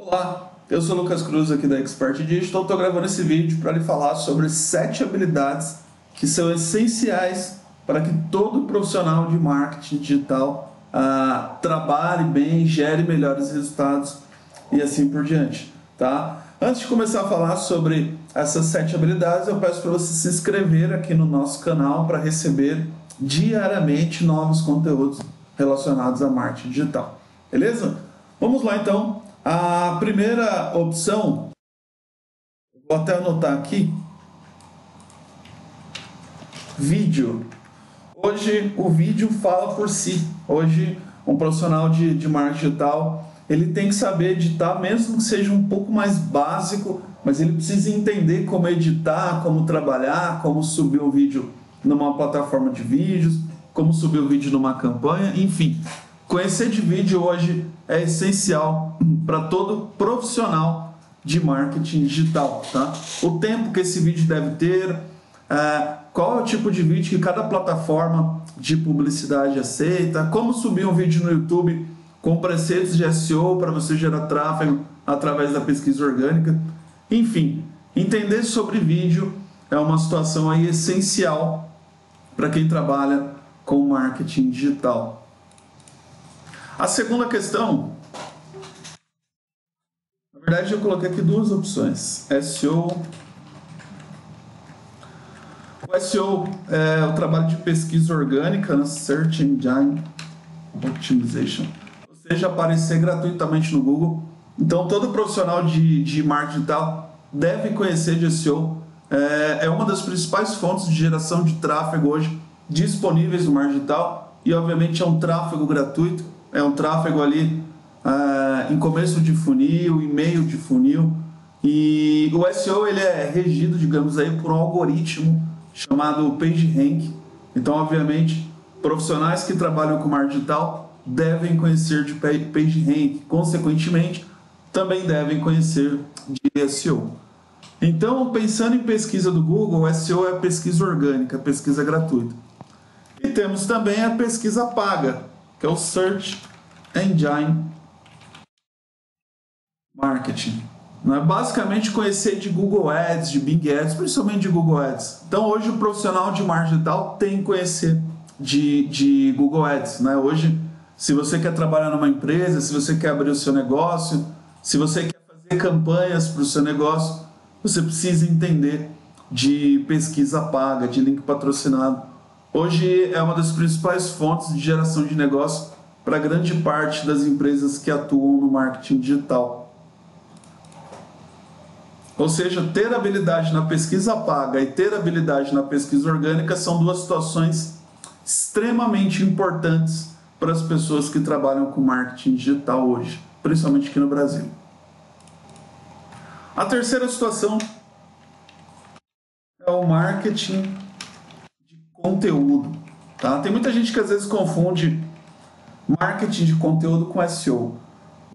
Olá, eu sou o Lucas Cruz aqui da Expert Digital. Estou gravando esse vídeo para lhe falar sobre sete habilidades que são essenciais para que todo profissional de marketing digital ah, trabalhe bem, gere melhores resultados e assim por diante, tá? Antes de começar a falar sobre essas sete habilidades, eu peço para você se inscrever aqui no nosso canal para receber diariamente novos conteúdos relacionados a marketing digital. Beleza? Vamos lá então a primeira opção, vou até anotar aqui, vídeo. Hoje o vídeo fala por si. Hoje um profissional de, de marketing digital ele tem que saber editar, mesmo que seja um pouco mais básico, mas ele precisa entender como editar, como trabalhar, como subir o vídeo numa plataforma de vídeos, como subir o vídeo numa campanha, enfim. Conhecer de vídeo hoje é essencial para todo profissional de marketing digital, tá? O tempo que esse vídeo deve ter, é, qual é o tipo de vídeo que cada plataforma de publicidade aceita, como subir um vídeo no YouTube com preceitos de SEO para você gerar tráfego através da pesquisa orgânica, enfim, entender sobre vídeo é uma situação aí essencial para quem trabalha com marketing digital. A segunda questão, na verdade eu coloquei aqui duas opções, SEO. O SEO é o trabalho de pesquisa orgânica? Search Engine Optimization, ou seja, aparecer gratuitamente no Google. Então todo profissional de, de marketing digital deve conhecer de SEO. É, é uma das principais fontes de geração de tráfego hoje disponíveis no marketing digital e obviamente é um tráfego gratuito é um tráfego ali uh, em começo de funil, em meio de funil. E o SEO ele é regido, digamos aí, por um algoritmo chamado PageRank. Então, obviamente, profissionais que trabalham com marketing digital devem conhecer de PageRank. Consequentemente, também devem conhecer de SEO. Então, pensando em pesquisa do Google, SEO é pesquisa orgânica, pesquisa gratuita. E temos também a pesquisa paga, que é o Search Engine Marketing. é Basicamente conhecer de Google Ads, de Bing Ads, principalmente de Google Ads. Então hoje o profissional de marketing digital tem que conhecer de, de Google Ads. Né? Hoje, se você quer trabalhar numa empresa, se você quer abrir o seu negócio, se você quer fazer campanhas para o seu negócio, você precisa entender de pesquisa paga, de link patrocinado. Hoje é uma das principais fontes de geração de negócio para grande parte das empresas que atuam no marketing digital. Ou seja, ter habilidade na pesquisa paga e ter habilidade na pesquisa orgânica são duas situações extremamente importantes para as pessoas que trabalham com marketing digital hoje, principalmente aqui no Brasil. A terceira situação é o marketing conteúdo. Tá? Tem muita gente que às vezes confunde marketing de conteúdo com SEO.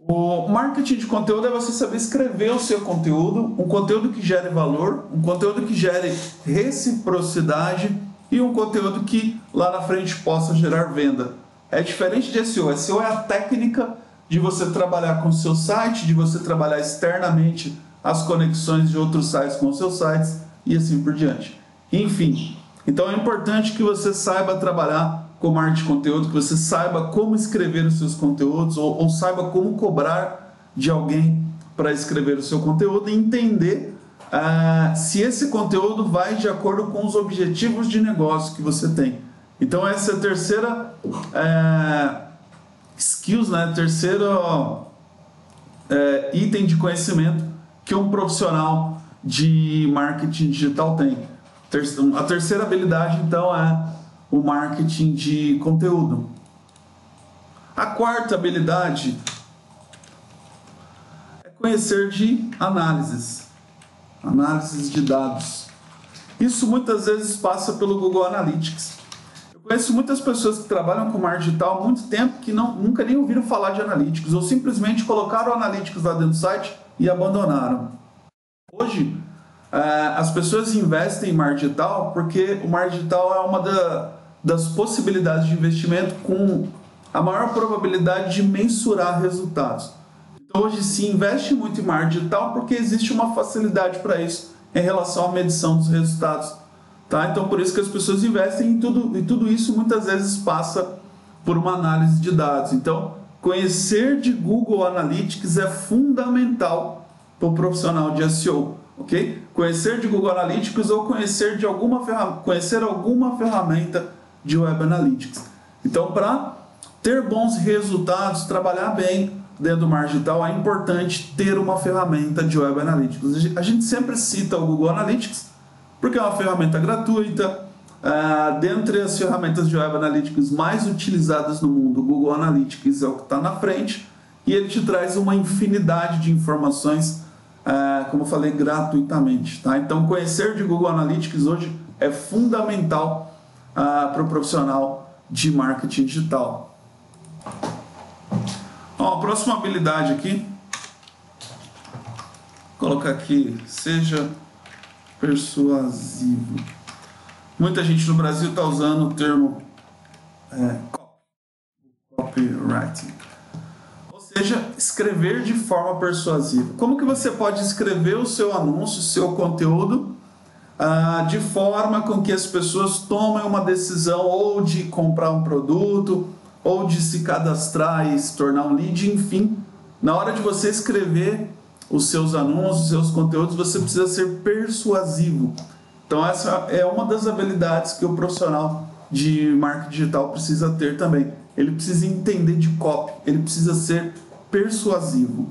O marketing de conteúdo é você saber escrever o seu conteúdo, um conteúdo que gere valor, um conteúdo que gere reciprocidade e um conteúdo que lá na frente possa gerar venda. É diferente de SEO. SEO é a técnica de você trabalhar com o seu site, de você trabalhar externamente as conexões de outros sites com os seus sites e assim por diante. Enfim, então é importante que você saiba trabalhar como arte de conteúdo, que você saiba como escrever os seus conteúdos ou, ou saiba como cobrar de alguém para escrever o seu conteúdo e entender uh, se esse conteúdo vai de acordo com os objetivos de negócio que você tem. Então essa é a terceira uh, skills, né? terceiro uh, item de conhecimento que um profissional de marketing digital tem. A terceira habilidade, então, é o marketing de conteúdo. A quarta habilidade é conhecer de análises, análises de dados. Isso muitas vezes passa pelo Google Analytics. Eu conheço muitas pessoas que trabalham com marketing digital há muito tempo que não, nunca nem ouviram falar de Analytics ou simplesmente colocaram o Analytics lá dentro do site e abandonaram. Hoje, as pessoas investem em marketing digital porque o marketing digital é uma da, das possibilidades de investimento com a maior probabilidade de mensurar resultados. hoje se investe muito em marketing digital porque existe uma facilidade para isso em relação à medição dos resultados. Tá? Então, por isso que as pessoas investem em tudo, e tudo isso muitas vezes passa por uma análise de dados. Então, conhecer de Google Analytics é fundamental para o profissional de SEO, ok? Conhecer de Google Analytics ou conhecer de alguma ferramenta, conhecer alguma ferramenta de Web Analytics. Então, para ter bons resultados, trabalhar bem dentro do digital, é importante ter uma ferramenta de Web Analytics. A gente sempre cita o Google Analytics porque é uma ferramenta gratuita. Uh, dentre as ferramentas de Web Analytics mais utilizadas no mundo, o Google Analytics é o que está na frente e ele te traz uma infinidade de informações, uh, como eu falei, gratuitamente. Tá? Então, conhecer de Google Analytics hoje é fundamental uh, para o profissional de marketing digital. Ó, a próxima habilidade aqui, vou colocar aqui, seja persuasivo. Muita gente no Brasil está usando o termo é, copywriting. Seja, escrever de forma persuasiva. Como que você pode escrever o seu anúncio, o seu conteúdo, ah, de forma com que as pessoas tomem uma decisão ou de comprar um produto, ou de se cadastrar e se tornar um lead, enfim. Na hora de você escrever os seus anúncios, os seus conteúdos, você precisa ser persuasivo. Então essa é uma das habilidades que o profissional de marketing digital precisa ter também. Ele precisa entender de copy, ele precisa ser persuasivo.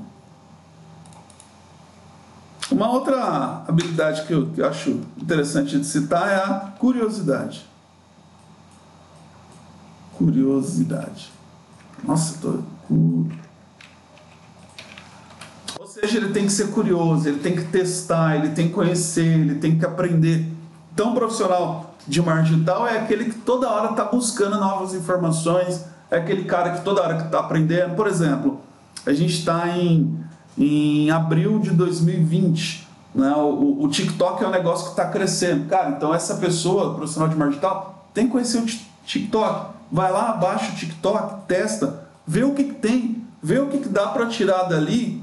Uma outra habilidade que eu, acho interessante de citar é a curiosidade. Curiosidade. Nossa, tô seja, ele tem que ser curioso, ele tem que testar, ele tem que conhecer, ele tem que aprender. Então, o profissional de digital é aquele que toda hora está buscando novas informações, é aquele cara que toda hora que está aprendendo. Por exemplo, a gente está em, em abril de 2020. Né? O, o TikTok é um negócio que está crescendo. Cara, então essa pessoa, profissional de marketing digital, tem que conhecer o TikTok. Vai lá, baixa o TikTok, testa, vê o que, que tem, vê o que, que dá para tirar dali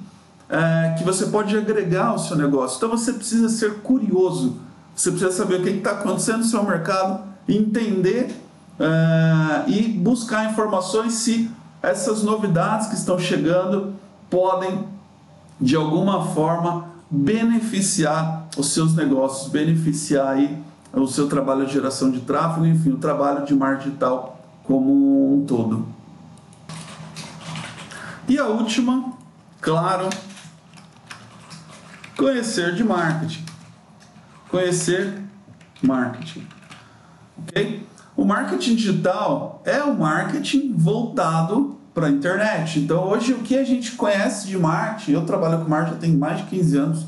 é, que você pode agregar ao seu negócio. Então você precisa ser curioso, você precisa saber o que está acontecendo no seu mercado, entender é, e buscar informações se essas novidades que estão chegando podem de alguma forma beneficiar os seus negócios, beneficiar aí o seu trabalho de geração de tráfego, enfim, o trabalho de marketing digital como um todo. E a última, claro, Conhecer de marketing. Conhecer marketing. Ok? O marketing digital é o marketing voltado para a internet. Então, hoje, o que a gente conhece de marketing, eu trabalho com marketing tem mais de 15 anos.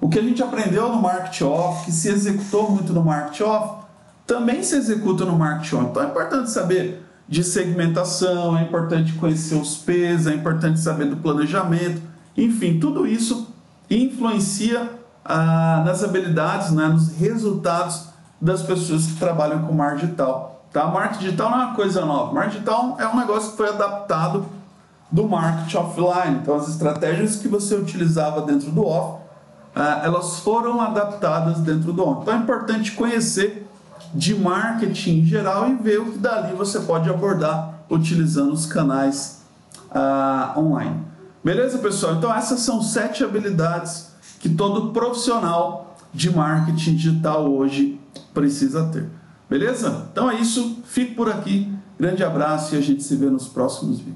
O que a gente aprendeu no marketing off, que se executou muito no marketing off, também se executa no marketing on. Então, é importante saber de segmentação, é importante conhecer os P's, é importante saber do planejamento, enfim, tudo isso influencia ah, nas habilidades, né, nos resultados das pessoas que trabalham com marketing digital. Tá? Marketing digital não é uma coisa nova. Marketing digital é um negócio que foi adaptado do marketing offline. Então, as estratégias que você utilizava dentro do off, ah, elas foram adaptadas dentro do on. Então, é importante conhecer de marketing em geral e ver o que dali você pode abordar utilizando os canais ah, online. Beleza, pessoal? Então, essas são sete habilidades que todo profissional de marketing digital hoje precisa ter. Beleza? Então é isso. Fique por aqui. Grande abraço e a gente se vê nos próximos vídeos.